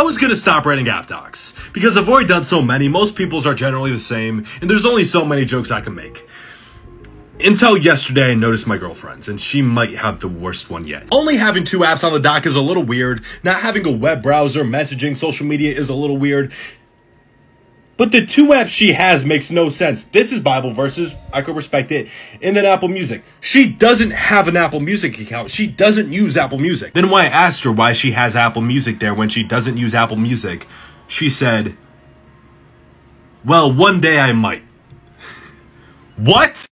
I was gonna stop writing app docs because I've already done so many. Most people's are generally the same, and there's only so many jokes I can make. Until yesterday, I noticed my girlfriend's, and she might have the worst one yet. Only having two apps on the dock is a little weird. Not having a web browser, messaging, social media is a little weird. But the two apps she has makes no sense. This is Bible verses. I could respect it. And then Apple Music. She doesn't have an Apple Music account. She doesn't use Apple Music. Then when I asked her why she has Apple Music there when she doesn't use Apple Music, she said, Well, one day I might. What?